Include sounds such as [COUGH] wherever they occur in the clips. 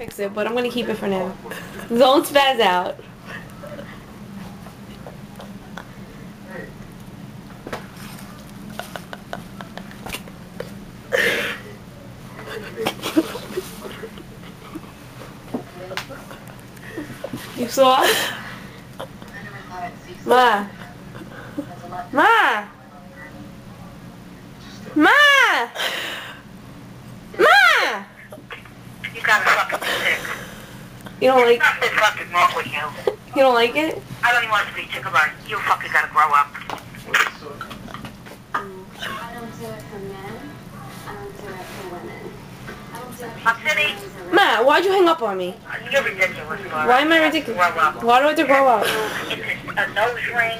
Fix it, but I'm gonna keep it for now. Don't spaz out. You saw? Ma. Ma. Ma. Ma. You got a fucking sick. You don't like Nothing fucking wrong with you. you don't like it? I don't even want to speak to you about it. You fucking gotta grow up. I don't do it for men. I don't do it for women. I don't do it I'm for City. Ma, why'd you hang up on me? You're ridiculous, Laura. Why am I ridiculous? have to Grow up. Why do I have to grow up? It's a, nose ring.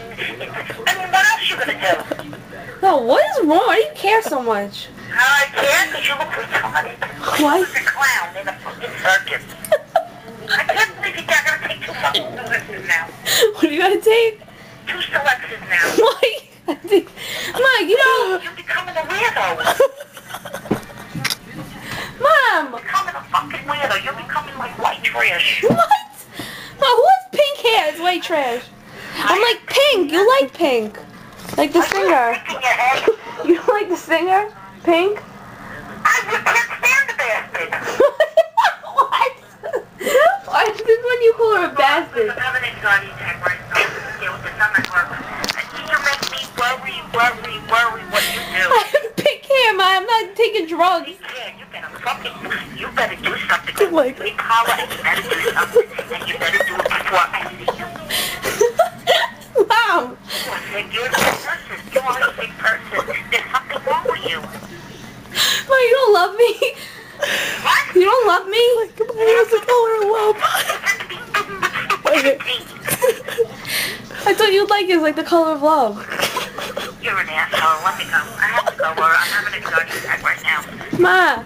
I mean, what else you gonna do? No, what is wrong? Why do you care so much? Uh, I can't because you look retarded. Why? You was a clown in a fucking circus. [LAUGHS] I can't believe you're gonna take two fucking selections now. What are you gonna take? Two selections now. [LAUGHS] Why? Ma, you know, You're becoming a weirdo. Mom. You're becoming a fucking weirdo. You're becoming like white trash. [LAUGHS] What? Ma, who has pink hair? It's white trash. I'm like pink. You [LAUGHS] like pink, like the singer. sick in your head? [LAUGHS] You don't like the singer? Pink? I just can't stand the bastard. what? Why is this when you call her a bastard? I'm having anxiety attack right now. Deal with this. I'm work. You make me worry, worry, worry what you do. I have pink hair, Ma. I'm not taking drugs. Yeah, you better fucking, you better do something. My God. Big Paula, and you better do something. And you better do it before I see you. Mom. You are a sick person. You are a sick person. There's something wrong with you. Ma, you don't love me. What? You don't love me. Like, what's the color of love? [LAUGHS] I thought you'd like it. Like the color of love. You're an asshole. Let me go. I have to go, Laura. I'm having anxiety attack right now. Ma.